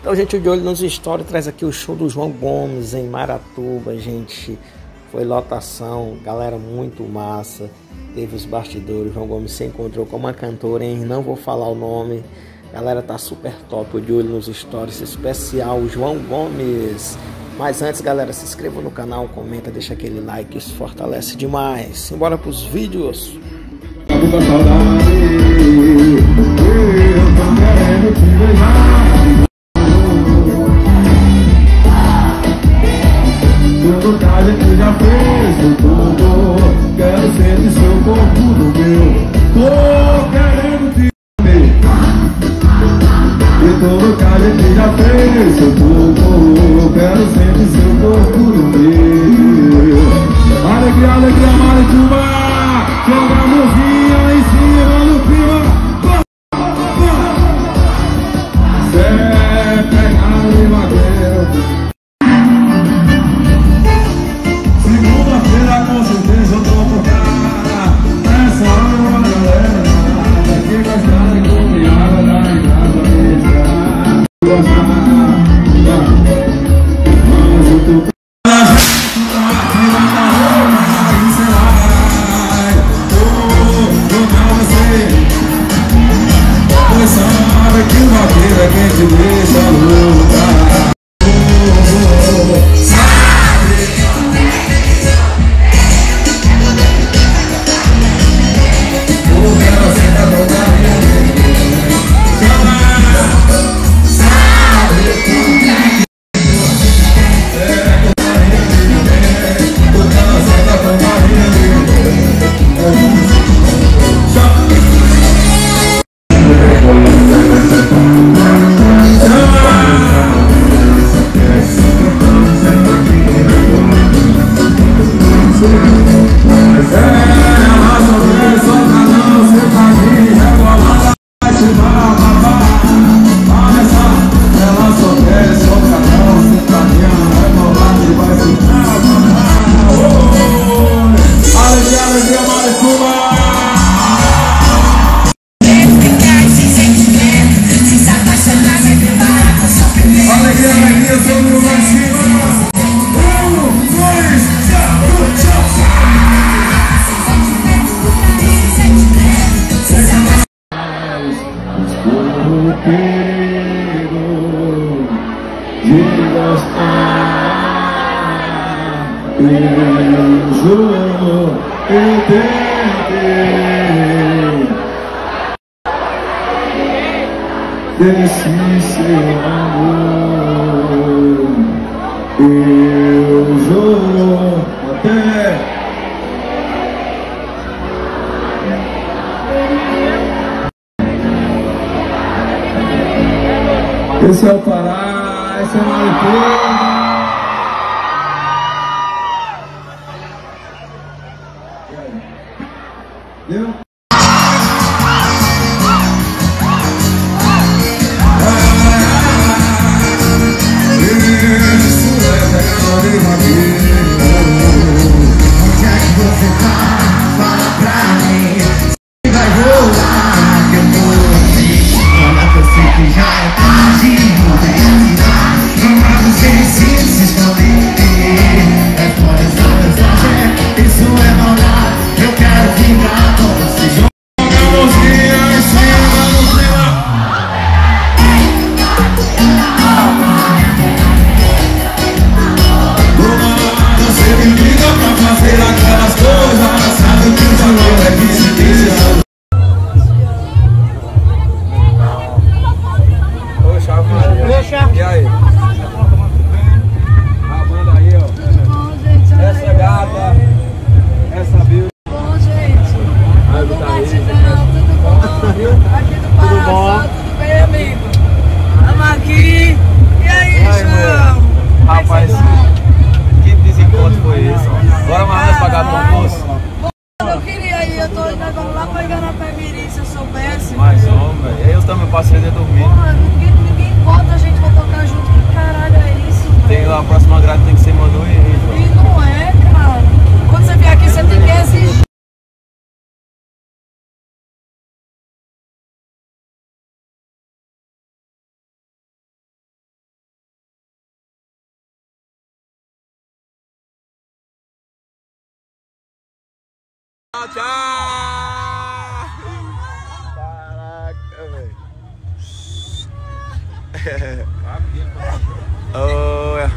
Então, gente, de olho nos stories traz aqui o show do João Gomes em Maratuba, gente. Foi lotação, galera muito massa. Teve os bastidores, João Gomes se encontrou com uma cantora, hein? Não vou falar o nome. Galera, tá super top. De olho nos stories especial João Gomes. Mas antes, galera, se inscreva no canal, comenta, deixa aquele like, isso fortalece demais. Simbora pros vídeos. Eu tô gostar Eu tentei Desse seu amor Eu juro até Esse é o Pará, esse é o Marituba. Deu? Isso Alô, Batidão, tudo bom? Aqui do Pará, tudo, tudo bem, amigo? Estamos aqui. E aí, Ai, João? Rapaz, que desencontro foi esse? Agora mais nós pagar o concurso. Eu queria ir, eu tô indo agora lá pra Igarapé Mirim, se eu soubesse. Mas, homem, eu também passei de dormir. Porra, ninguém, ninguém conta Oh, é.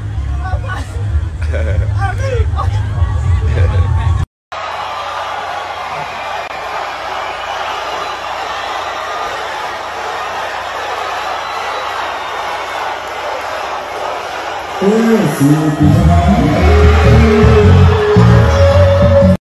Esse